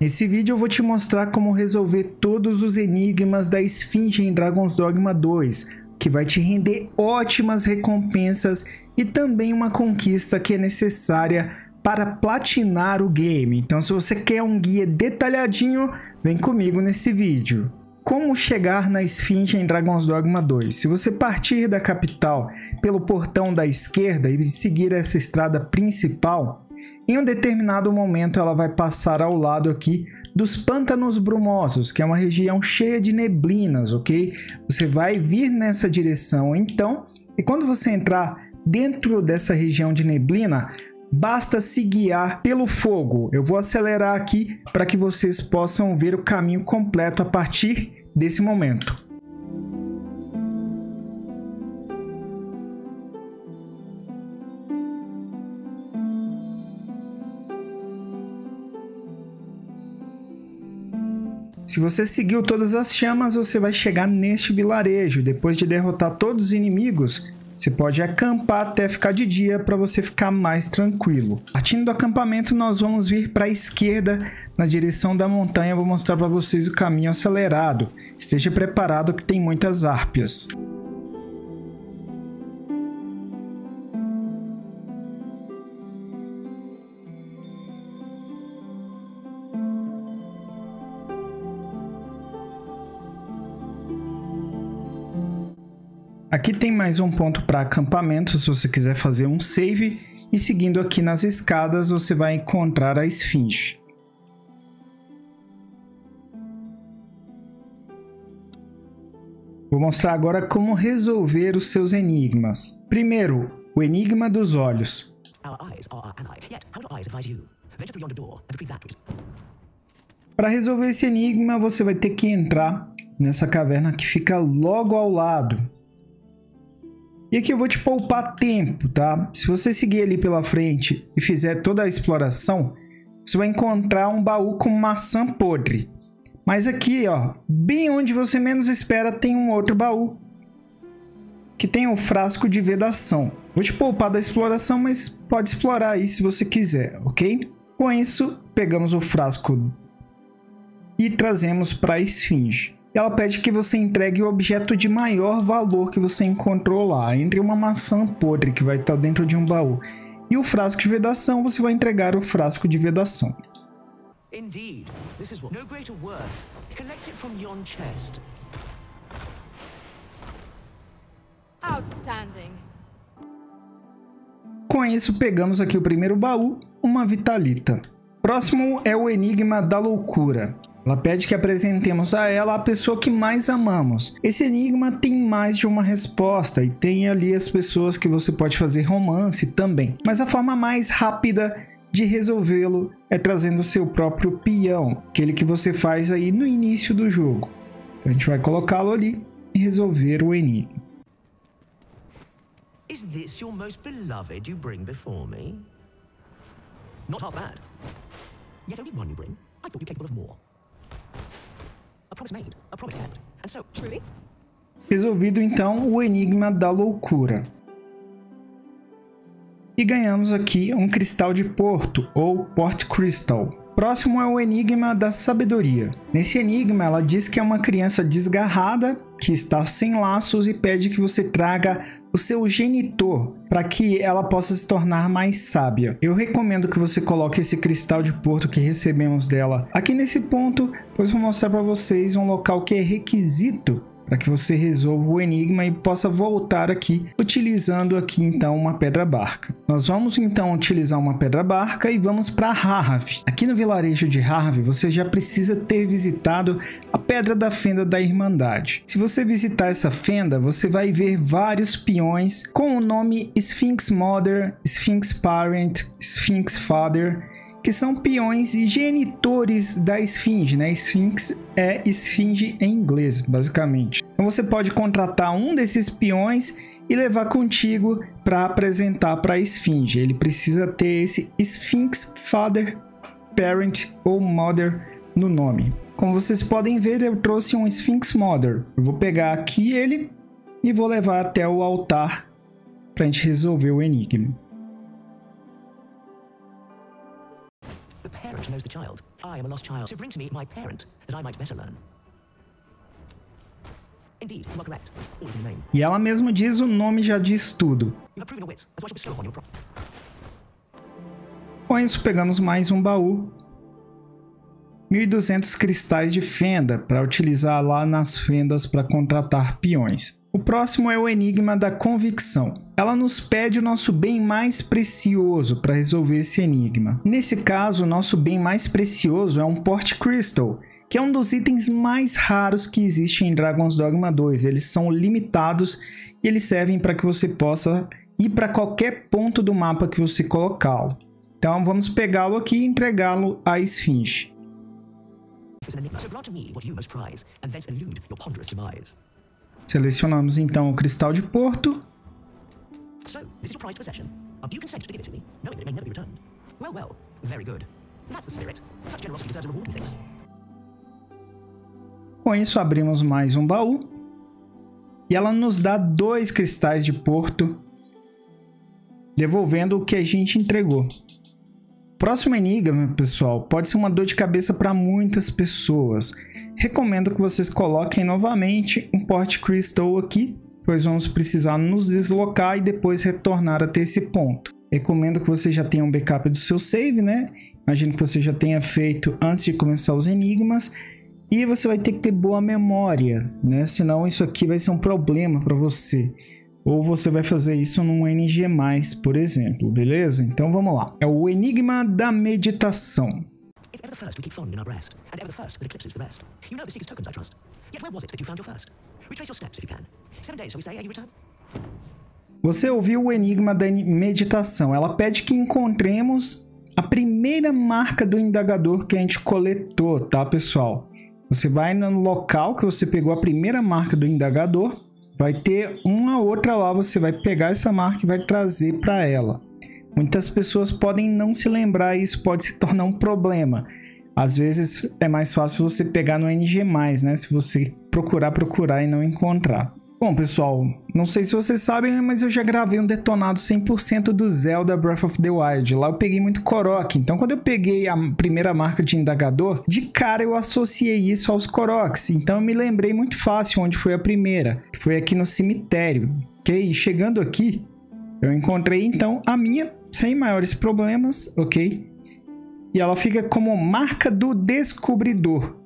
Nesse vídeo eu vou te mostrar como resolver todos os enigmas da Esfinge em Dragon's Dogma 2, que vai te render ótimas recompensas e também uma conquista que é necessária para platinar o game. Então se você quer um guia detalhadinho, vem comigo nesse vídeo. Como chegar na Esfinge em Dragon's Dogma 2? Se você partir da capital pelo portão da esquerda e seguir essa estrada principal, em um determinado momento ela vai passar ao lado aqui dos Pântanos Brumosos, que é uma região cheia de neblinas, ok? Você vai vir nessa direção então, e quando você entrar dentro dessa região de neblina, basta se guiar pelo fogo. Eu vou acelerar aqui para que vocês possam ver o caminho completo a partir desse momento. Se você seguiu todas as chamas, você vai chegar neste vilarejo. Depois de derrotar todos os inimigos, você pode acampar até ficar de dia para você ficar mais tranquilo. Partindo do acampamento, nós vamos vir para a esquerda na direção da montanha. Vou mostrar para vocês o caminho acelerado. Esteja preparado que tem muitas árpias. Mais um ponto para acampamento, se você quiser fazer um save. E seguindo aqui nas escadas, você vai encontrar a esfinge. Vou mostrar agora como resolver os seus enigmas. Primeiro, o enigma dos olhos. Para resolver esse enigma, você vai ter que entrar nessa caverna que fica logo ao lado. E aqui eu vou te poupar tempo, tá? Se você seguir ali pela frente e fizer toda a exploração, você vai encontrar um baú com maçã podre. Mas aqui, ó, bem onde você menos espera, tem um outro baú que tem o um frasco de vedação. Vou te poupar da exploração, mas pode explorar aí se você quiser, ok? Com isso, pegamos o frasco e trazemos para a esfinge ela pede que você entregue o objeto de maior valor que você encontrou lá, entre uma maçã podre que vai estar dentro de um baú e o frasco de vedação, você vai entregar o frasco de vedação. Indeed, this is what no greater worth. Collect it from yon chest. Outstanding. Com isso, pegamos aqui o primeiro baú, uma Vitalita. Próximo é o Enigma da Loucura. Ela pede que apresentemos a ela a pessoa que mais amamos. Esse enigma tem mais de uma resposta e tem ali as pessoas que você pode fazer romance também. Mas a forma mais rápida de resolvê-lo é trazendo seu próprio peão, aquele que você faz aí no início do jogo. Então a gente vai colocá-lo ali e resolver o enigma. Is this your most beloved you bring before me? Not half bad. Yet only one you bring. I thought you capable of more. Resolvido então o enigma da loucura. E ganhamos aqui um cristal de Porto, ou Port Crystal. Próximo é o enigma da sabedoria. Nesse enigma, ela diz que é uma criança desgarrada, que está sem laços e pede que você traga o seu genitor para que ela possa se tornar mais sábia. Eu recomendo que você coloque esse cristal de porto que recebemos dela aqui nesse ponto, pois vou mostrar para vocês um local que é requisito para que você resolva o enigma e possa voltar aqui utilizando aqui então uma pedra barca. Nós vamos então utilizar uma pedra barca e vamos para Harhav. Aqui no vilarejo de Harhav você já precisa ter visitado a Pedra da Fenda da Irmandade. Se você visitar essa fenda, você vai ver vários peões com o nome Sphinx Mother, Sphinx Parent, Sphinx Father que são peões e genitores da esfinge, né? Sphinx é esfinge em inglês, basicamente. Então você pode contratar um desses peões e levar contigo para apresentar para a esfinge. Ele precisa ter esse Sphinx Father, Parent ou Mother no nome. Como vocês podem ver, eu trouxe um Sphinx Mother. Eu vou pegar aqui ele e vou levar até o altar para a gente resolver o enigma. Knows the child. I am a lost child, so bring to me my parent, that I might better learn. Indeed, you are correct. All is in the name. E ela mesma diz o nome já diz tudo. You have proven your wits, as I shall bestow upon your pro- Com isso, pegamos mais um baú. 1.200 cristais de fenda para utilizar lá nas fendas para contratar peões. O próximo é o Enigma da Convicção. Ela nos pede o nosso bem mais precioso para resolver esse enigma. Nesse caso, o nosso bem mais precioso é um Port Crystal, que é um dos itens mais raros que existe em Dragon's Dogma 2. Eles são limitados e eles servem para que você possa ir para qualquer ponto do mapa que você colocá-lo. Então vamos pegá-lo aqui e entregá-lo à Esfinge. Selecionamos então o cristal de Porto. So, this is your prized possession. Do you consent to give it to me, knowing that it may never be returned? Well, well, very good. That's the spirit. Such generosity deserves a reward, methinks. Com isso, abrimos mais um baú. E ela nos dá dois cristais de Porto, devolvendo o que a gente entregou. Próximo enigma, pessoal, pode ser uma dor de cabeça para muitas pessoas. Recomendo que vocês coloquem novamente um Port Crystal aqui, pois vamos precisar nos deslocar e depois retornar até esse ponto. Recomendo que você já tenha um backup do seu save, né? Imagino que você já tenha feito antes de começar os enigmas. E você vai ter que ter boa memória, né? Senão isso aqui vai ser um problema para você. Ou você vai fazer isso num NG+, por exemplo, beleza? Então vamos lá. É o Enigma da Meditação. It's ever the first we keep fond in our breast, and ever the first that eclipses the rest. You know the seeker's tokens, I trust. Yet where was it that you found your first? Retrace your steps if you can. Seven days, shall we say, ere you return? Você ouviu o Enigma da Meditação. Ela pede que encontremos a primeira marca do indagador que a gente coletou, tá, pessoal? Você vai no local que você pegou a primeira marca do indagador, vai ter uma outra lá, você vai pegar essa marca e vai trazer para ela. Muitas pessoas podem não se lembrar e isso pode se tornar um problema. Às vezes é mais fácil você pegar no NG+, né? Se você procurar, procurar e não encontrar. Bom, pessoal, não sei se vocês sabem, mas eu já gravei um detonado 100% do Zelda Breath of the Wild. Lá eu peguei muito Korok, então quando eu peguei a primeira marca de indagador, de cara eu associei isso aos Koroks. Então eu me lembrei muito fácil onde foi a primeira, que foi aqui no cemitério. Ok? Chegando aqui, eu encontrei então a minha sem maiores problemas, ok? E ela fica como marca do descobridor.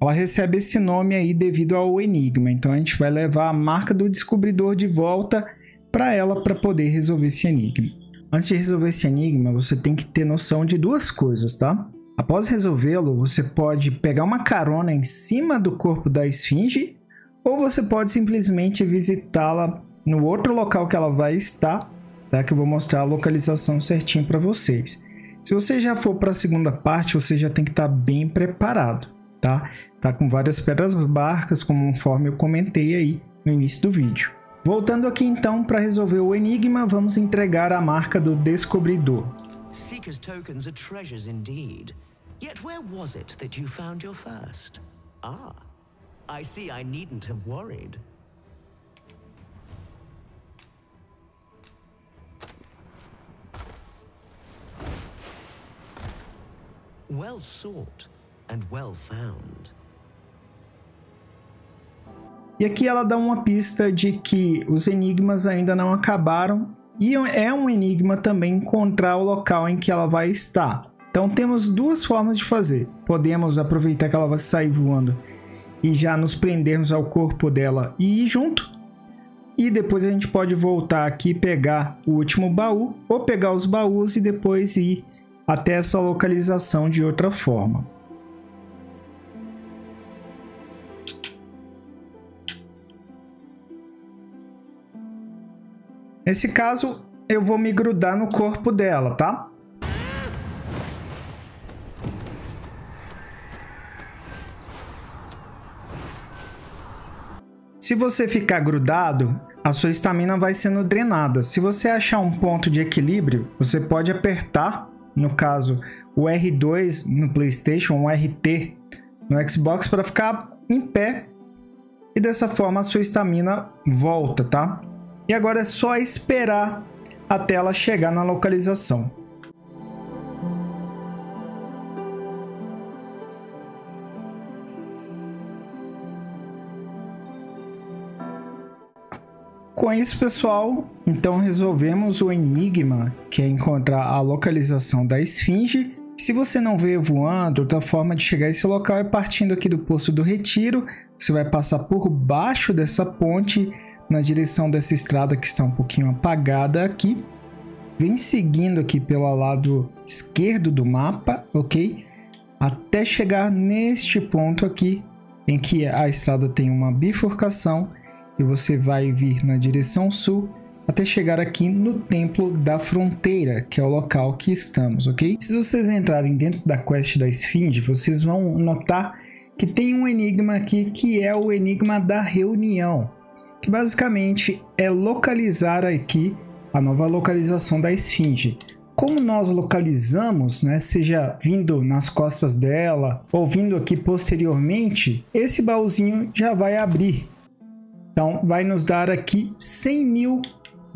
Ela recebe esse nome aí devido ao enigma. Então a gente vai levar a marca do descobridor de volta para ela para poder resolver esse enigma. Antes de resolver esse enigma, você tem que ter noção de duas coisas, tá? Após resolvê-lo, você pode pegar uma carona em cima do corpo da esfinge ou você pode simplesmente visitá-la no outro local que ela vai estar, tá? Que eu vou mostrar a localização certinho para vocês. Se você já for para a segunda parte, você já tem que estar bem preparado, tá? Tá com várias pedras barcas, conforme eu comentei aí no início do vídeo. Voltando aqui então para resolver o enigma, vamos entregar a marca do descobridor. Seeker's tokens are treasures indeed. Yet where was it that you found your first? Ah, I see I needn't have worried. Well sought and well found. E aqui ela dá uma pista de que os enigmas ainda não acabaram e é um enigma também encontrar o local em que ela vai estar. Então temos duas formas de fazer. Podemos aproveitar que ela vai sair voando e já nos prendermos ao corpo dela e ir junto. E depois a gente pode voltar aqui pegar o último baú ou pegar os baús e depois ir até essa localização de outra forma. Nesse caso, eu vou me grudar no corpo dela, tá? Se você ficar grudado, a sua estamina vai sendo drenada. Se você achar um ponto de equilíbrio, você pode apertar, no caso, o R2 no PlayStation, o RT no Xbox para ficar em pé e dessa forma a sua estamina volta, tá? e agora é só esperar até ela chegar na localização. Com isso, pessoal, então resolvemos o enigma que é encontrar a localização da esfinge. Se você não veio voando, outra forma de chegar a esse local é partindo aqui do posto do Retiro. Você vai passar por baixo dessa ponte na direção dessa estrada que está um pouquinho apagada aqui. Vem seguindo aqui pelo lado esquerdo do mapa, ok? Até chegar neste ponto aqui, em que a estrada tem uma bifurcação e você vai vir na direção sul até chegar aqui no Templo da Fronteira, que é o local que estamos, ok? Se vocês entrarem dentro da quest da Esfinge, vocês vão notar que tem um enigma aqui que é o enigma da reunião, que basicamente é localizar aqui a nova localização da Esfinge. Como nós localizamos, né, seja vindo nas costas dela ou vindo aqui posteriormente, esse baúzinho já vai abrir então, vai nos dar aqui 100 mil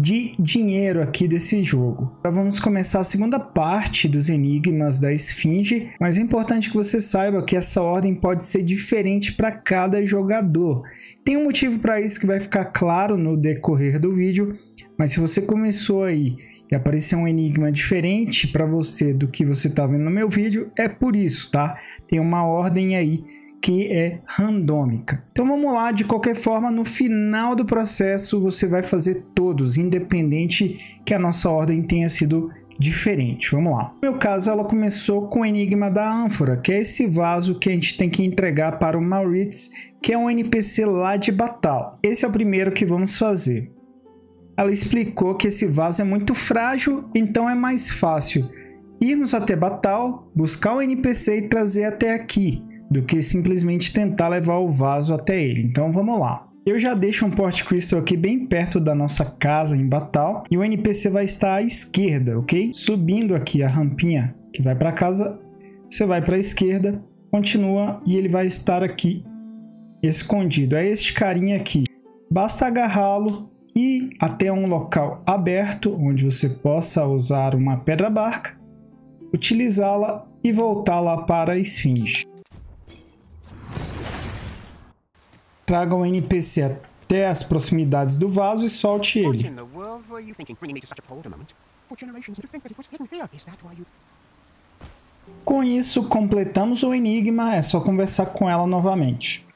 de dinheiro aqui desse jogo. Agora vamos começar a segunda parte dos enigmas da Esfinge, mas é importante que você saiba que essa ordem pode ser diferente para cada jogador. Tem um motivo para isso que vai ficar claro no decorrer do vídeo, mas se você começou aí e aparecer um enigma diferente para você do que você está vendo no meu vídeo, é por isso, tá? Tem uma ordem aí que é randômica. Então vamos lá, de qualquer forma, no final do processo você vai fazer todos, independente que a nossa ordem tenha sido diferente. Vamos lá. No meu caso, ela começou com o Enigma da Ânfora, que é esse vaso que a gente tem que entregar para o Maurits, que é um NPC lá de Batal. Esse é o primeiro que vamos fazer. Ela explicou que esse vaso é muito frágil, então é mais fácil irmos até Batal, buscar o NPC e trazer até aqui do que simplesmente tentar levar o vaso até ele. Então vamos lá. Eu já deixo um Port Crystal aqui bem perto da nossa casa em Batal e o NPC vai estar à esquerda, ok? Subindo aqui a rampinha que vai para casa, você vai para a esquerda, continua e ele vai estar aqui escondido. É este carinha aqui. Basta agarrá-lo e até um local aberto onde você possa usar uma pedra barca, utilizá-la e voltá-la para a esfinge. Traga o NPC até as proximidades do vaso e solte ele. Com isso, completamos o enigma, é só conversar com ela novamente.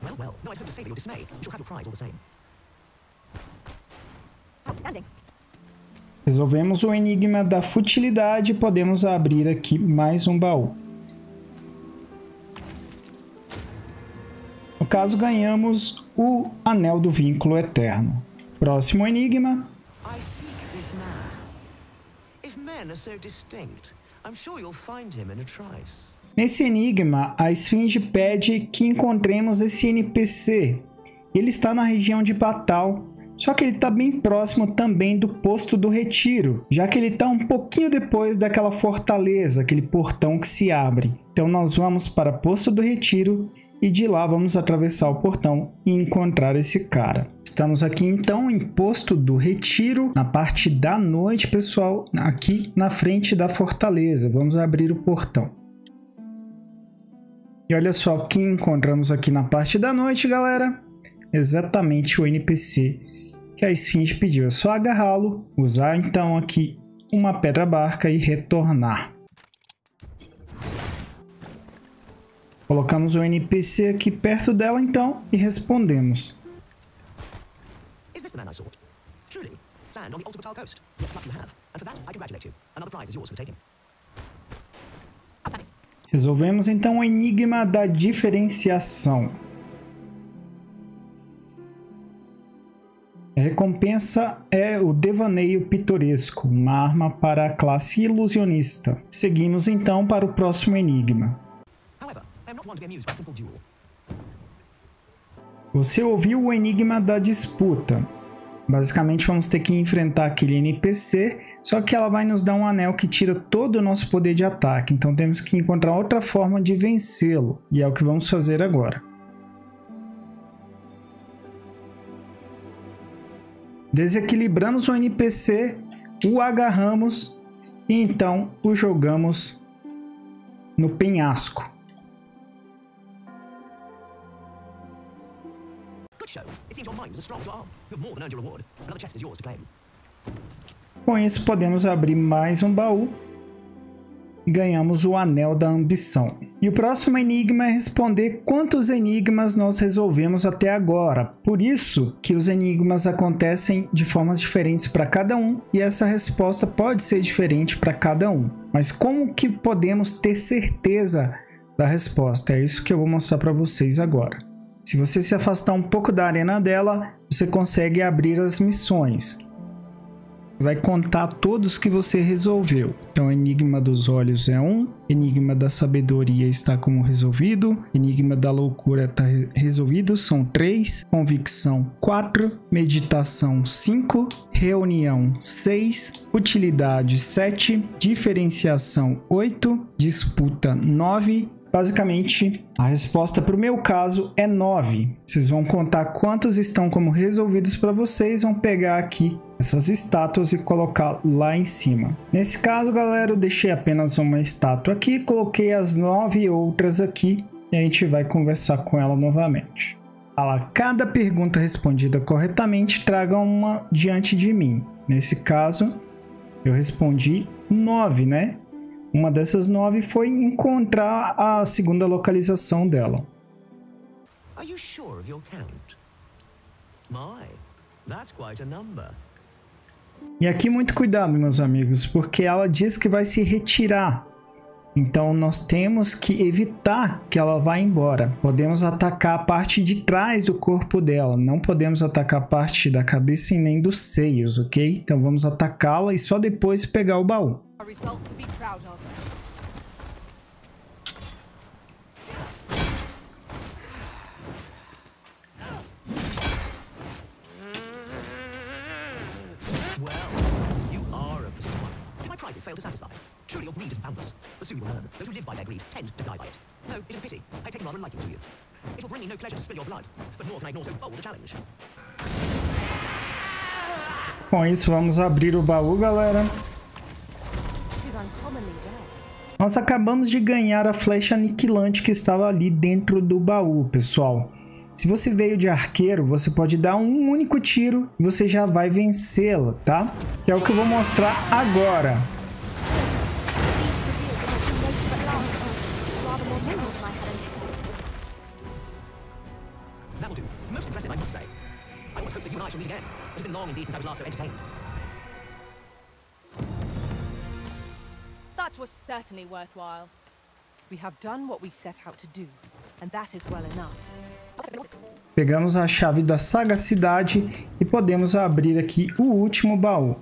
Resolvemos o enigma da futilidade e podemos abrir aqui mais um baú. Caso, ganhamos o Anel do Vínculo Eterno. Próximo enigma. Nesse enigma, a Esfinge pede que encontremos esse NPC. Ele está na região de Batal, só que ele está bem próximo também do posto do retiro, já que ele está um pouquinho depois daquela fortaleza, aquele portão que se abre. Então nós vamos para o posto do retiro e de lá vamos atravessar o portão e encontrar esse cara. Estamos aqui então em posto do retiro, na parte da noite, pessoal, aqui na frente da fortaleza. Vamos abrir o portão. E olha só o que encontramos aqui na parte da noite, galera. Exatamente o NPC que a Esfinge pediu. É só agarrá-lo, usar então aqui uma pedra barca e retornar. Colocamos o NPC aqui perto dela então e respondemos. Resolvemos então o enigma da diferenciação. Recompensa é o devaneio pitoresco, uma arma para a classe ilusionista. Seguimos então para o próximo enigma. Você ouviu o enigma da disputa. Basicamente vamos ter que enfrentar aquele NPC, só que ela vai nos dar um anel que tira todo o nosso poder de ataque, então temos que encontrar outra forma de vencê-lo, e é o que vamos fazer agora. Desequilibramos o NPC, o agarramos e então o jogamos no penhasco. Com isso, podemos abrir mais um baú e ganhamos o Anel da Ambição. E o próximo enigma é responder quantos enigmas nós resolvemos até agora. Por isso que os enigmas acontecem de formas diferentes para cada um e essa resposta pode ser diferente para cada um. Mas como que podemos ter certeza da resposta? É isso que eu vou mostrar para vocês agora. Se você se afastar um pouco da arena dela, você consegue abrir as missões vai contar todos que você resolveu. Então, Enigma dos Olhos é um, Enigma da Sabedoria está como resolvido, Enigma da Loucura está resolvido, são três, Convicção quatro, Meditação cinco, Reunião seis, Utilidade sete, Diferenciação oito, Disputa nove Basicamente, a resposta para o meu caso é 9. Vocês vão contar quantos estão como resolvidos para vocês, vão pegar aqui essas estátuas e colocar lá em cima. Nesse caso, galera, eu deixei apenas uma estátua aqui, coloquei as nove outras aqui e a gente vai conversar com ela novamente. Fala, cada pergunta respondida corretamente traga uma diante de mim. Nesse caso, eu respondi nove, né? Uma dessas nove foi encontrar a segunda localização dela. Are you sure of your count? My, that's quite a number. E aqui muito cuidado, meus amigos, porque ela diz que vai se retirar. Então nós temos que evitar que ela vá embora. Podemos atacar a parte de trás do corpo dela, não podemos atacar a parte da cabeça e nem dos seios, ok? Então vamos atacá-la e só depois pegar o baú. Fail to satisfy. Surely your greed is boundless. But soon you'll learn. Those who live by their greed tend to die by it. No, it is a pity. I take rather a liking to you. It will bring me no pleasure to spill your blood, but nor can I ignore so bold a challenge. Com isso, vamos abrir o baú, galera. Nós acabamos de ganhar a flecha aniquilante que estava ali dentro do baú, pessoal. Se você veio de arqueiro, você pode dar um único tiro e você já vai vencê-la, tá? Que é o que eu vou mostrar agora. Certainly worthwhile. We have done what we set out to do, and that is well enough. Pegamos a chave da sagacidade e podemos abrir aqui o último baú.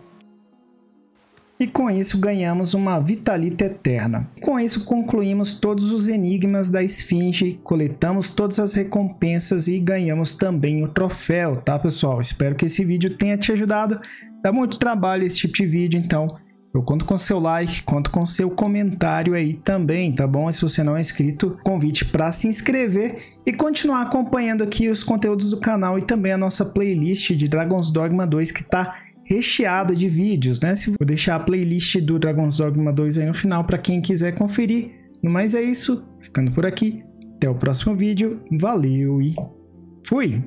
E com isso ganhamos uma Vitalita Eterna. Com isso concluímos todos os enigmas da Esfinge, coletamos todas as recompensas e ganhamos também o troféu, tá pessoal? Espero que esse vídeo tenha te ajudado. Dá muito trabalho esse tipo de vídeo, então eu conto com seu like, conto com seu comentário aí também, tá bom? E se você não é inscrito, convite para se inscrever e continuar acompanhando aqui os conteúdos do canal e também a nossa playlist de Dragon's Dogma 2 que tá recheada de vídeos, né? Vou deixar a playlist do Dragon's Dogma 2 aí no final para quem quiser conferir. No mais é isso, ficando por aqui. Até o próximo vídeo. Valeu e fui!